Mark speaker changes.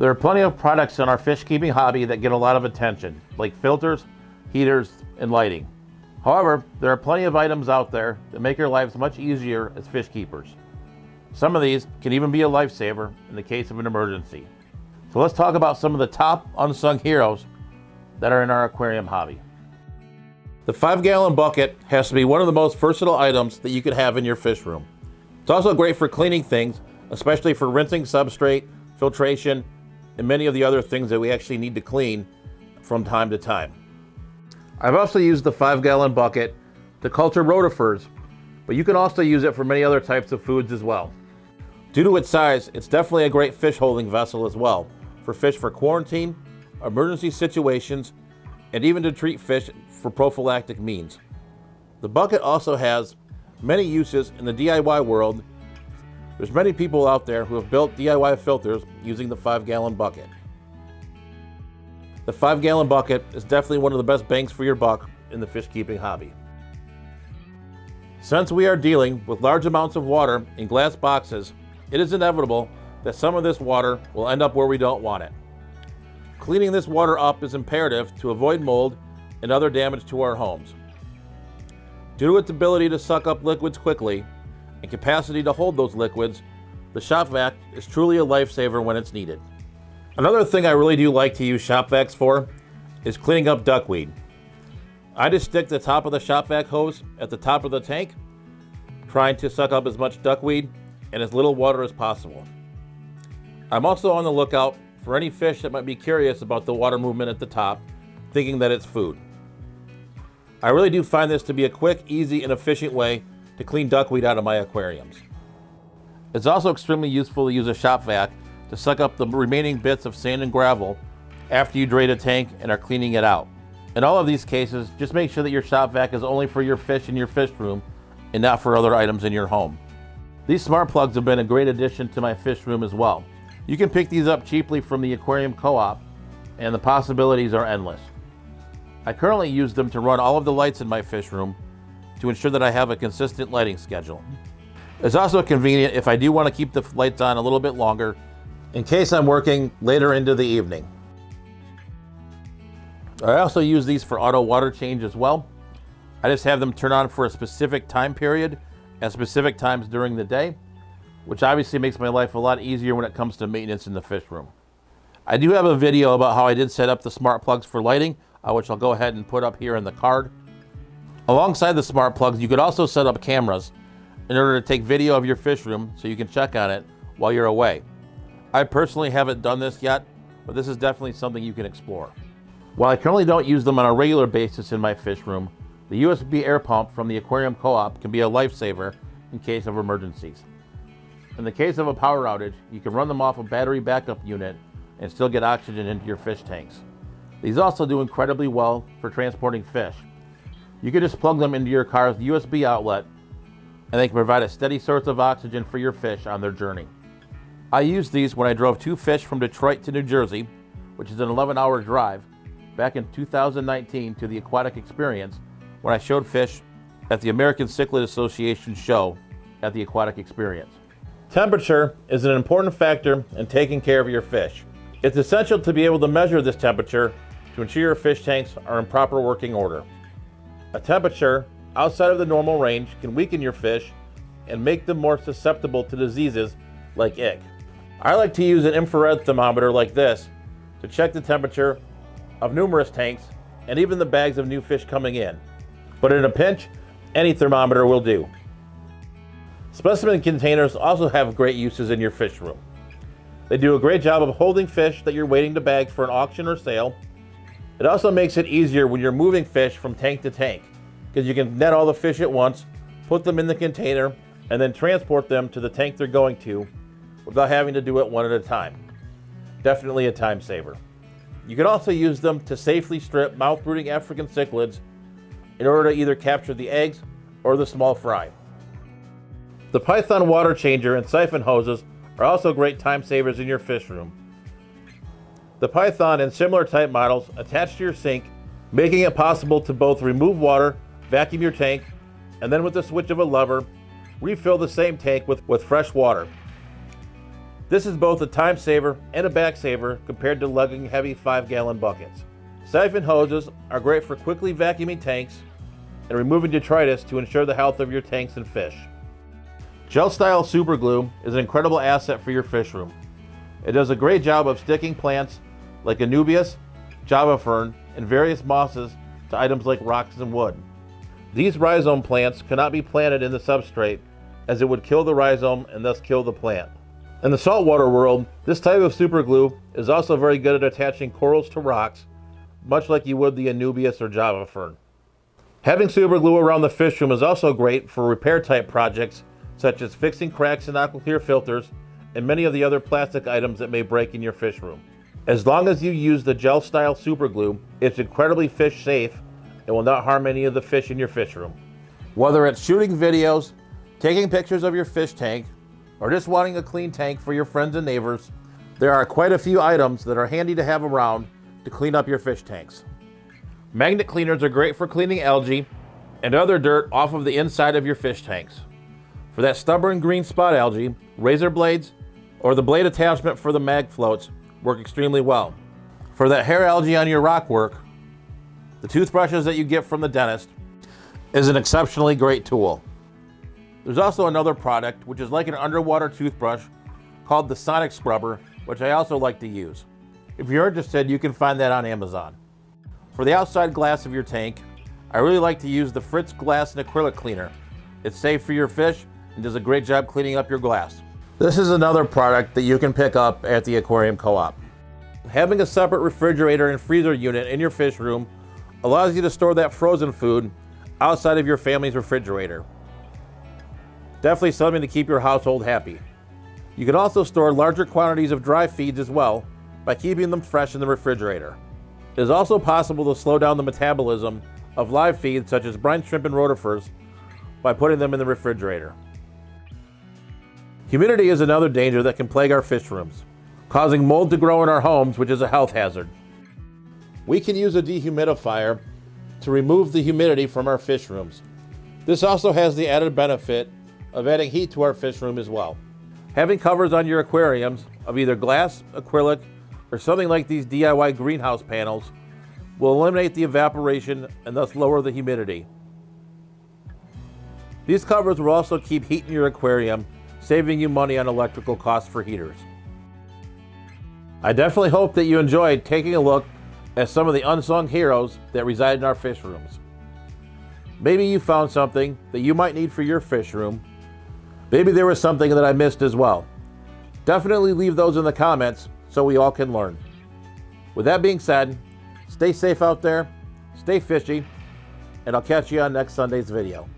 Speaker 1: There are plenty of products in our fish keeping hobby that get a lot of attention, like filters, heaters, and lighting. However, there are plenty of items out there that make your lives much easier as fish keepers. Some of these can even be a lifesaver in the case of an emergency. So let's talk about some of the top unsung heroes that are in our aquarium hobby. The five gallon bucket has to be one of the most versatile items that you could have in your fish room. It's also great for cleaning things, especially for rinsing substrate, filtration, and many of the other things that we actually need to clean from time to time. I've also used the five gallon bucket to culture rotifers, but you can also use it for many other types of foods as well. Due to its size, it's definitely a great fish holding vessel as well, for fish for quarantine, emergency situations, and even to treat fish for prophylactic means. The bucket also has many uses in the DIY world. There's many people out there who have built DIY filters using the 5 gallon bucket. The 5 gallon bucket is definitely one of the best bangs for your buck in the fish keeping hobby. Since we are dealing with large amounts of water in glass boxes, it is inevitable that some of this water will end up where we don't want it. Cleaning this water up is imperative to avoid mold and other damage to our homes. Due to its ability to suck up liquids quickly and capacity to hold those liquids, the shop vac is truly a lifesaver when it's needed. Another thing I really do like to use shop vacs for is cleaning up duckweed. I just stick the top of the shop vac hose at the top of the tank, trying to suck up as much duckweed and as little water as possible. I'm also on the lookout for any fish that might be curious about the water movement at the top, thinking that it's food. I really do find this to be a quick, easy, and efficient way to clean duckweed out of my aquariums. It's also extremely useful to use a shop vac to suck up the remaining bits of sand and gravel after you drain a tank and are cleaning it out. In all of these cases, just make sure that your shop vac is only for your fish in your fish room and not for other items in your home. These smart plugs have been a great addition to my fish room as well. You can pick these up cheaply from the aquarium co-op and the possibilities are endless. I currently use them to run all of the lights in my fish room to ensure that I have a consistent lighting schedule. It's also convenient if I do want to keep the lights on a little bit longer in case I'm working later into the evening. I also use these for auto water change as well. I just have them turn on for a specific time period at specific times during the day, which obviously makes my life a lot easier when it comes to maintenance in the fish room. I do have a video about how I did set up the smart plugs for lighting, uh, which I'll go ahead and put up here in the card. Alongside the smart plugs, you could also set up cameras in order to take video of your fish room so you can check on it while you're away. I personally haven't done this yet, but this is definitely something you can explore. While I currently don't use them on a regular basis in my fish room, the USB air pump from the aquarium co-op can be a lifesaver in case of emergencies. In the case of a power outage, you can run them off a battery backup unit and still get oxygen into your fish tanks. These also do incredibly well for transporting fish. You can just plug them into your car's USB outlet and they can provide a steady source of oxygen for your fish on their journey. I used these when I drove two fish from Detroit to New Jersey, which is an 11 hour drive, back in 2019 to the Aquatic Experience when I showed fish at the American Cichlid Association show at the Aquatic Experience. Temperature is an important factor in taking care of your fish. It's essential to be able to measure this temperature to ensure your fish tanks are in proper working order. A temperature outside of the normal range can weaken your fish and make them more susceptible to diseases like ick. I like to use an infrared thermometer like this to check the temperature of numerous tanks and even the bags of new fish coming in. But in a pinch, any thermometer will do. Specimen containers also have great uses in your fish room. They do a great job of holding fish that you're waiting to bag for an auction or sale. It also makes it easier when you're moving fish from tank to tank because you can net all the fish at once, put them in the container, and then transport them to the tank they're going to without having to do it one at a time. Definitely a time saver. You can also use them to safely strip mouth-brooding African cichlids in order to either capture the eggs or the small fry. The Python water changer and siphon hoses are also great time savers in your fish room. The Python and similar type models attach to your sink, making it possible to both remove water, vacuum your tank, and then with the switch of a lever, refill the same tank with, with fresh water. This is both a time saver and a back saver compared to lugging heavy 5 gallon buckets. Siphon hoses are great for quickly vacuuming tanks and removing detritus to ensure the health of your tanks and fish. Gel style super glue is an incredible asset for your fish room. It does a great job of sticking plants like Anubias, Java fern, and various mosses to items like rocks and wood. These rhizome plants cannot be planted in the substrate as it would kill the rhizome and thus kill the plant. In the saltwater world, this type of super glue is also very good at attaching corals to rocks, much like you would the Anubias or Java fern. Having super glue around the fish room is also great for repair type projects such as fixing cracks in aquaclear filters and many of the other plastic items that may break in your fish room. As long as you use the gel style super glue, it's incredibly fish safe and will not harm any of the fish in your fish room. Whether it's shooting videos, taking pictures of your fish tank, or just wanting a clean tank for your friends and neighbors, there are quite a few items that are handy to have around to clean up your fish tanks. Magnet cleaners are great for cleaning algae and other dirt off of the inside of your fish tanks. For that stubborn green spot algae, razor blades or the blade attachment for the mag floats work extremely well. For that hair algae on your rock work, the toothbrushes that you get from the dentist is an exceptionally great tool. There's also another product which is like an underwater toothbrush called the Sonic Scrubber, which I also like to use. If you're interested, you can find that on Amazon. For the outside glass of your tank, I really like to use the Fritz Glass and Acrylic Cleaner. It's safe for your fish and does a great job cleaning up your glass. This is another product that you can pick up at the Aquarium Co-op. Having a separate refrigerator and freezer unit in your fish room allows you to store that frozen food outside of your family's refrigerator. Definitely something to keep your household happy. You can also store larger quantities of dry feeds as well by keeping them fresh in the refrigerator. It is also possible to slow down the metabolism of live feeds such as brine shrimp and rotifers by putting them in the refrigerator. Humidity is another danger that can plague our fish rooms, causing mold to grow in our homes, which is a health hazard. We can use a dehumidifier to remove the humidity from our fish rooms. This also has the added benefit of adding heat to our fish room as well. Having covers on your aquariums of either glass, acrylic, or something like these DIY greenhouse panels will eliminate the evaporation and thus lower the humidity. These covers will also keep heat in your aquarium saving you money on electrical costs for heaters. I definitely hope that you enjoyed taking a look at some of the unsung heroes that reside in our fish rooms. Maybe you found something that you might need for your fish room. Maybe there was something that I missed as well. Definitely leave those in the comments so we all can learn. With that being said, stay safe out there, stay fishy, and I'll catch you on next Sunday's video.